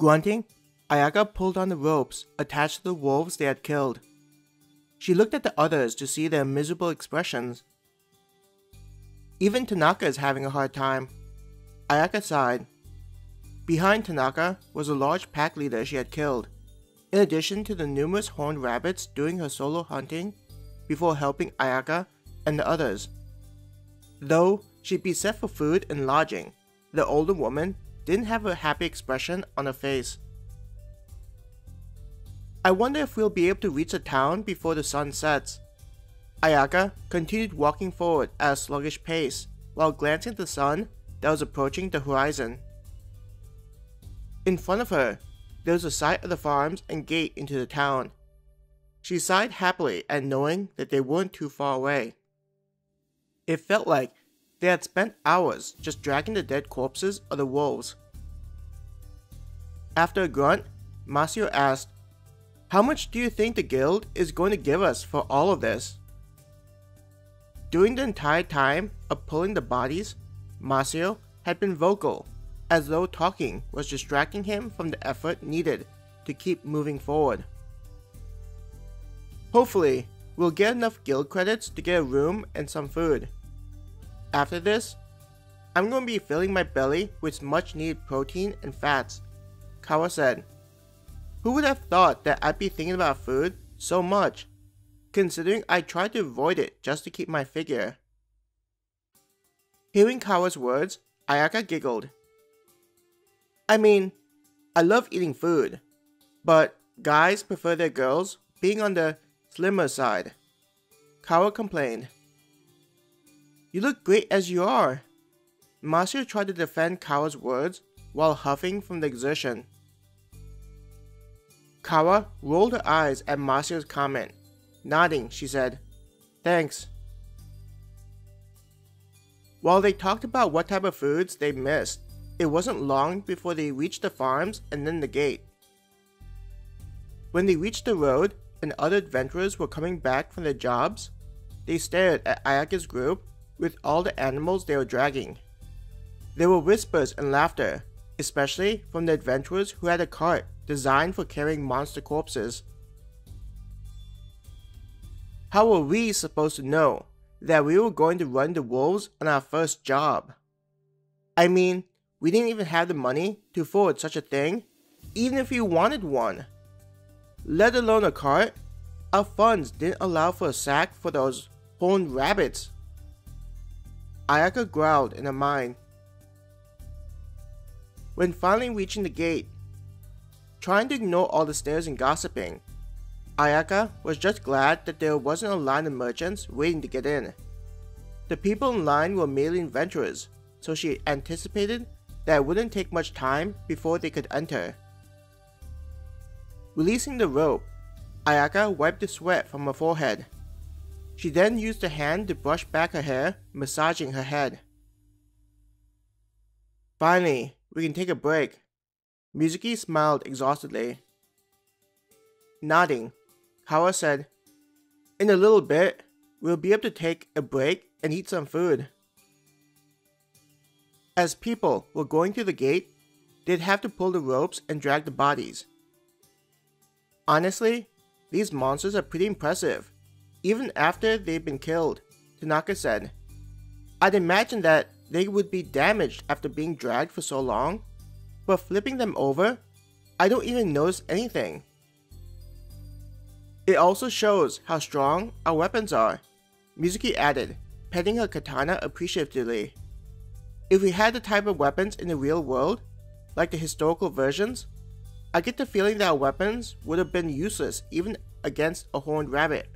Grunting, Ayaka pulled on the ropes attached to the wolves they had killed. She looked at the others to see their miserable expressions. Even Tanaka is having a hard time. Ayaka sighed. Behind Tanaka was a large pack leader she had killed, in addition to the numerous horned rabbits doing her solo hunting before helping Ayaka and the others. Though she'd be set for food and lodging, the older woman didn't have a happy expression on her face. I wonder if we'll be able to reach the town before the sun sets. Ayaka continued walking forward at a sluggish pace while glancing at the sun that was approaching the horizon. In front of her, there was the sight of the farms and gate into the town. She sighed happily at knowing that they weren't too far away. It felt like they had spent hours just dragging the dead corpses of the wolves. After a grunt, Masio asked, How much do you think the guild is going to give us for all of this? During the entire time of pulling the bodies, Masio had been vocal, as though talking was distracting him from the effort needed to keep moving forward. Hopefully, we'll get enough guild credits to get a room and some food. After this, I'm going to be filling my belly with much needed protein and fats, Kawa said. Who would have thought that I'd be thinking about food so much, considering I tried to avoid it just to keep my figure? Hearing Kawa's words, Ayaka giggled. I mean, I love eating food, but guys prefer their girls being on the slimmer side. Kawa complained. You look great as you are. Masio tried to defend Kawa's words while huffing from the exertion. Kawa rolled her eyes at Masio's comment. Nodding, she said, Thanks. While they talked about what type of foods they missed, it wasn't long before they reached the farms and then the gate. When they reached the road and other adventurers were coming back from their jobs, they stared at Ayaka's group with all the animals they were dragging. There were whispers and laughter, especially from the adventurers who had a cart designed for carrying monster corpses. How were we supposed to know that we were going to run the wolves on our first job? I mean, we didn't even have the money to afford such a thing, even if we wanted one. Let alone a cart, our funds didn't allow for a sack for those horned rabbits. Ayaka growled in her mind. When finally reaching the gate, trying to ignore all the stares and gossiping, Ayaka was just glad that there wasn't a line of merchants waiting to get in. The people in line were merely adventurers, so she anticipated that it wouldn't take much time before they could enter. Releasing the rope, Ayaka wiped the sweat from her forehead. She then used a hand to brush back her hair, massaging her head. Finally, we can take a break. Mizuki smiled exhaustedly. Nodding, Kawa said, In a little bit, we'll be able to take a break and eat some food. As people were going through the gate, they'd have to pull the ropes and drag the bodies. Honestly, these monsters are pretty impressive even after they've been killed, Tanaka said. I'd imagine that they would be damaged after being dragged for so long, but flipping them over, I don't even notice anything. It also shows how strong our weapons are, Mizuki added, petting her katana appreciatively. If we had the type of weapons in the real world, like the historical versions, I get the feeling that our weapons would have been useless even against a horned rabbit.